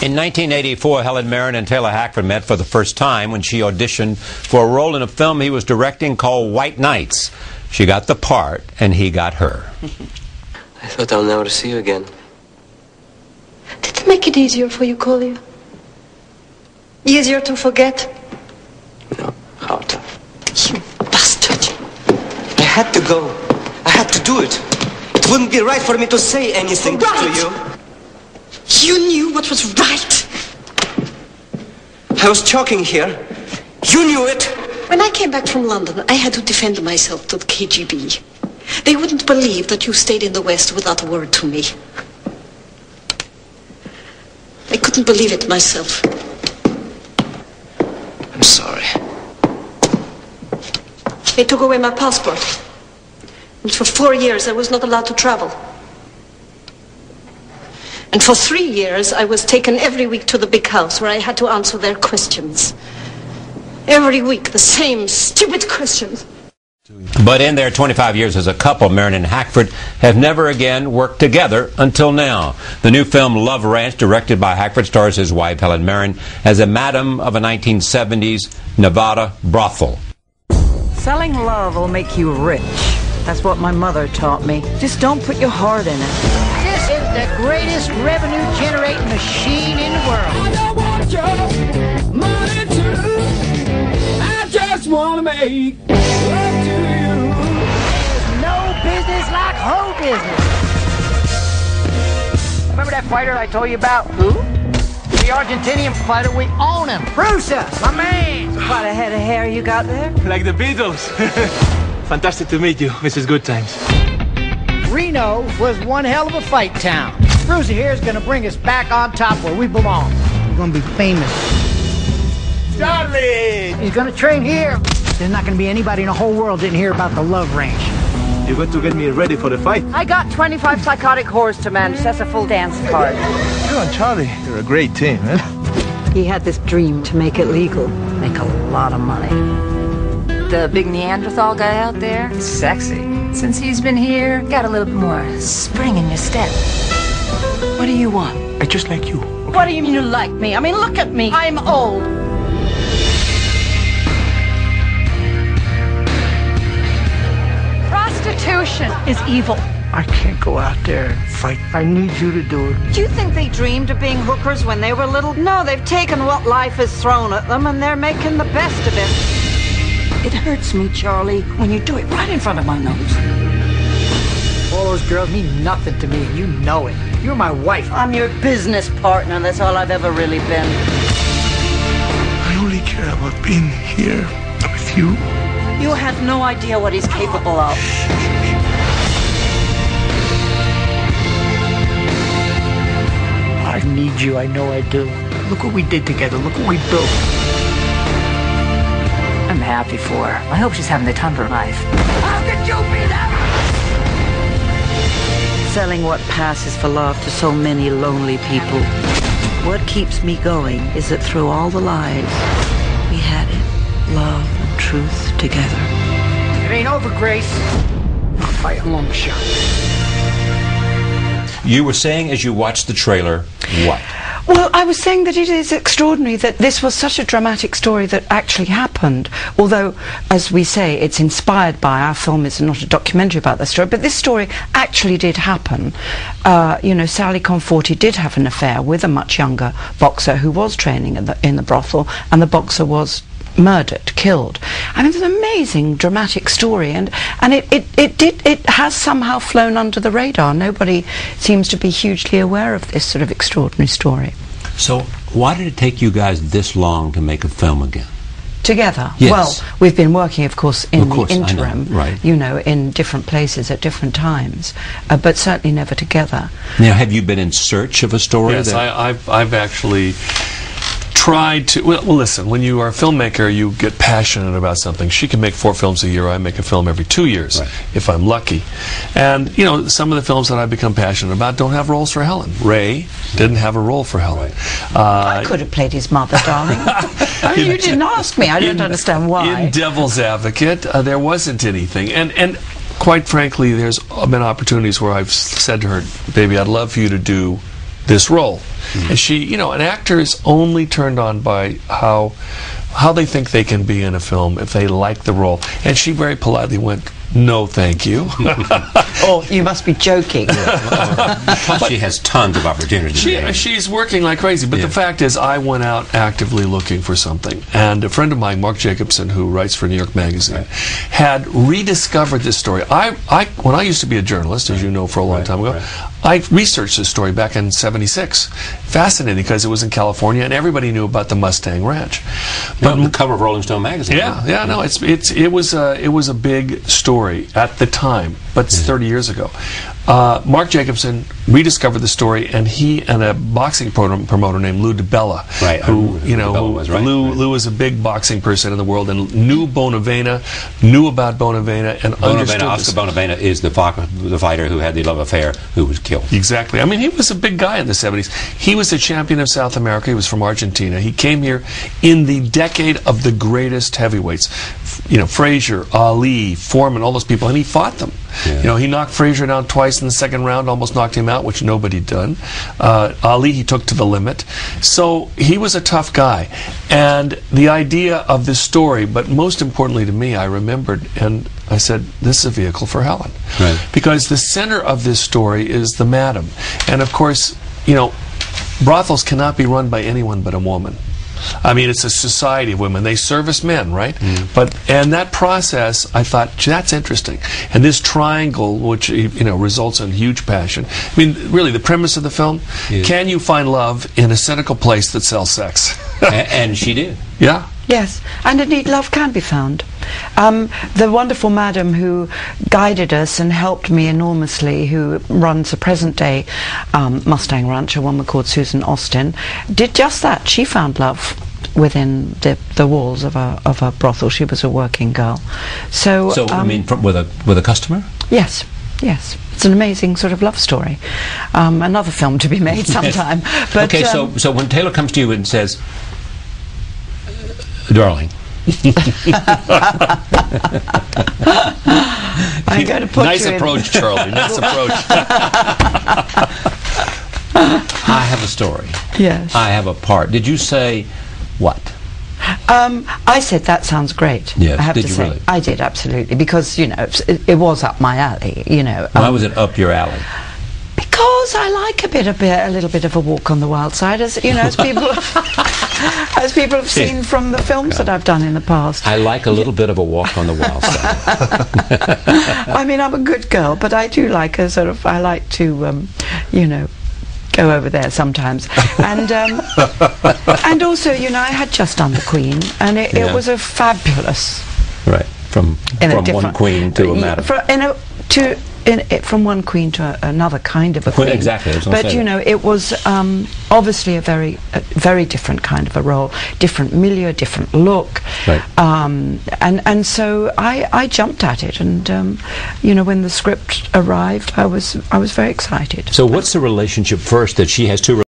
In 1984, Helen Mirren and Taylor Hackford met for the first time when she auditioned for a role in a film he was directing called White Nights. She got the part, and he got her. I thought I'll never see you again. Did it make it easier for you, Kolya? Easier to forget? No, harder. You bastard. I had to go. I had to do it. It wouldn't be right for me to say anything Right. to you. You knew what was right. I was talking here. You knew it. When I came back from London, I had to defend myself to the KGB. They wouldn't believe that you stayed in the West without a word to me. I couldn't believe it myself. I'm sorry. They took away my passport. And for four years, I was not allowed to travel. And for three years, I was taken every week to the big house where I had to answer their questions. Every week, the same stupid questions. But in their 25 years as a couple, Mirren and Hackford have never again worked together until now. The new film Love Ranch, directed by Hackford, stars his wife Helen Mirren as a madam of a 1970s Nevada brothel. Selling love will make you rich. That's what my mother taught me. Just don't put your heart in it. This is the greatest revenue generating machine in the world. I want your money too. I just wanna make love to you. There's no business like hoe business. Remember that fighter I told you about? Who? The Argentinian fighter, we own him. Bruza, my man. What a head of hair you got there. Like the Beatles. Fantastic to meet you, Mrs. Goodtimes. Reno was one hell of a fight town. Bruiser here is gonna bring us back on top where we belong. We're gonna be famous. Charlie! He's gonna train here. There's not gonna be anybody in the whole world didn't hear about the Love Ranch. You're going to get me ready for the fight. I got 25 psychotic whores to manage. That's a full dance card. You and Charlie, you're a great team, eh? He had this dream to make it legal, make a lot of money. The big Neanderthal guy out there, sexy. Since he's been here, got a little bit more spring in your step. What do you want? I just like you. What do you mean you like me? I mean, look at me. I'm old. Prostitution is evil. I can't go out there and fight. I need you to do it. Do you think they dreamed of being hookers when they were little? No, they've taken what life has thrown at them and they're making the best of it. It hurts me, Charlie, when you do it right in front of my nose. All those girls mean nothing to me, and you know it. You're my wife. I'm your business partner. That's all I've ever really been. I only care about being here with you. You have no idea what he's capable of. I need you, I know I do. Look what we did together. Look what we built. I'm happy for her. I hope she's having the time of her life. How could you be that? Selling what passes for love to so many lonely people. What keeps me going is that through all the lies, we had it, love and truth together. It ain't over, Grace. I'll fight a long shot. You were saying as you watched the trailer, what? Well, I was saying that it is extraordinary that this was such a dramatic story that actually happened. Although, as we say, it's inspired by our film is not a documentary about the story, but this story actually did happen. Uh, you know, Sally Conforte did have an affair with a much younger boxer who was training in the, in the brothel, and the boxer was murdered, killed. I mean, it's an amazing dramatic story, and and it, it, it did it has somehow flown under the radar. Nobody seems to be hugely aware of this sort of extraordinary story. So, why did it take you guys this long to make a film again? Together. Yes. Well, we've been working, of course, in Of course, I the know, interim, right. you know, in different places at different times, uh, but certainly never together. Now, have you been in search of a story? Yes, that- I, I've, I've actually tried to. Well, well, listen, when you are a filmmaker, you get passionate about something. She can make four films a year. I make a film every two years, Right. if I'm lucky. And, you know, some of the films that I've become passionate about don't have roles for Helen. Ray didn't have a role for Helen. I Uh, could have played his mother, darling. I mean, in- you didn't ask me. I don't in- understand why. In Devil's Advocate, uh, there wasn't anything, and and quite frankly, there's been opportunities where I've said to her, "Baby, I'd love for you to do this role." And she, you know, an actor is only turned on by how how they think they can be in a film if they like the role. And she very politely went, "No, thank you." oh, you must be joking. Plus, she has tons of opportunities. She, she's working like crazy, but the fact is, I went out actively looking for something. And a friend of mine, Mark Jacobson, who writes for New York Magazine, had rediscovered this story. I, I, when I used to be a journalist, as you know, for a long time ago, I researched this story back in '76. Fascinating because it was in California, and everybody knew about the Mustang Ranch. But the cover of Rolling Stone magazine. Yeah, yeah, no, it's it's it was a it was a big story at the time, but it's 30 years ago. Uh, Mark Jacobson rediscovered the story, and he and a boxing pro- promoter named Lou DiBella, Right, who you know, who- was, right, Lou Lou was a big boxing person in the world and knew Bonavena, knew about Bonavena, and understood Bonavena, this. Oscar Bonavena is the, fo- the fighter who had the love affair who was killed. Exactly. I mean, he was a big guy in the 70s. He was the champion of South America. He was from Argentina. He came here in the decade of the greatest heavyweights. You know, Frazier, Ali, Foreman, all those people, and he fought them. You know, he knocked Frazier down twice in the second round, almost knocked him out, which nobody had done. Uh, Ali, he took to the limit. So he was a tough guy. And the idea of this story, but most importantly to me, I remembered, and I said, this is a vehicle for Helen Right. because the center of this story is the madam. And of course, you know, brothels cannot be run by anyone but a woman. I mean, it's a society of women. They service men, right? Mm-hmm. But and that process, I thought that's interesting. And this triangle, which you know results in huge passion. I mean, really, the premise of the film: Can you find love in a cynical place that sells sex? A- and she did. Yeah. Yes, and indeed love can be found. Um, the wonderful madam who guided us and helped me enormously, who runs a present day um, Mustang Ranch, a woman called Susan Austin, did just that. She found love within the, the walls of a, of a brothel. She was a working girl. So, So, I um, mean, from, with a with a customer. Yes, yes. It's an amazing sort of love story. Um, another film to be made sometime. But, okay, so um, so when Taylor comes to you and says, "Darling," I'm going to put nice you in- approach, Charlie. Nice approach. I have a story. Yes. I have a part. Did you say what? Um, I said that sounds great. Yes, I have did to you say, really? I did absolutely because you know it, it was up my alley. You know, Why um, was it up your alley? because I like a bit, a bit, a little bit of a walk on the wild side, as you know, as people, as people have seen from the films that I've done in the past. I like a little bit of a walk on the wild side. I mean, I'm a good girl, but I do like a sort of. I like to, um, you know, go over there sometimes, and um, and also, you know, I had just done the Queen, and it, Yeah. it was a fabulous right. From in from one queen to a Yeah, madam. in a, to in, it, from one queen to a, another kind of a Well, queen. exactly, was gonna But you know, it was um, obviously a very, a very different kind of a role, different milieu, different look. Right. Um, and and so I, I jumped at it, and um, you know, when the script arrived, I was I was very excited. So, what's the relationship first that she has two